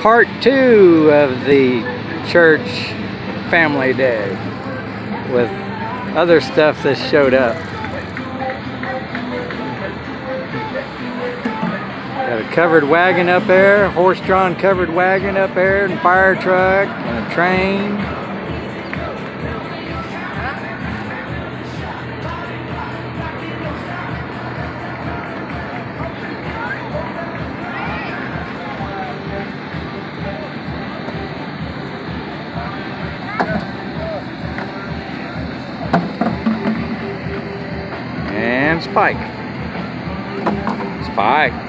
part two of the church family day with other stuff that showed up. Got a covered wagon up there, horse-drawn covered wagon up there, and fire truck, and a train. Spike. Spike.